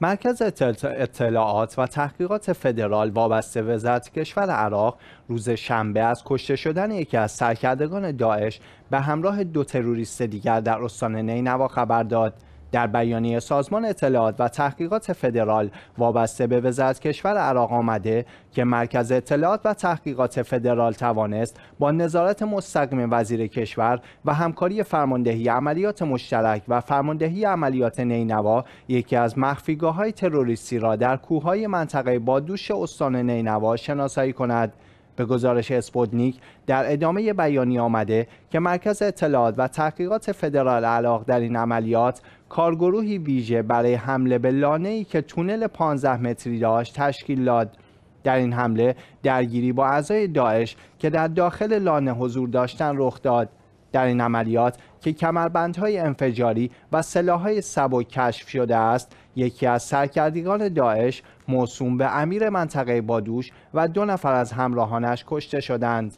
مرکز اطلاعات و تحقیقات فدرال وابسته وزارت کشور عراق روز شنبه از کشته شدن یکی از سرکردگان داعش به همراه دو تروریست دیگر در استان نینوا خبر داد. در بیانیه سازمان اطلاعات و تحقیقات فدرال وابسته به وزارت کشور عراق آمده که مرکز اطلاعات و تحقیقات فدرال توانست با نظارت مستقیم وزیر کشور و همکاری فرماندهی عملیات مشترک و فرماندهی عملیات نینوا یکی از مخفیگاه های تروریستی را در کوههای منطقه بادوش استان نینوا شناسایی کند. به گزارش اسپوتنیک در ادامه بیانی آمده که مرکز اطلاعات و تحقیقات فدرال علاق در این عملیات کارگروهی ویژه برای حمله به لانه ای که تونل 15 متری داشت تشکیل داد. در این حمله درگیری با اعضای داعش که در داخل لانه حضور داشتن رخ داد. در این عملیات که کمربندهای انفجاری و سلاحهای سبک کشف شده است یکی از سرکردگان داعش موسوم به امیر منطقه بادوش و دو نفر از همراهانش کشته شدند.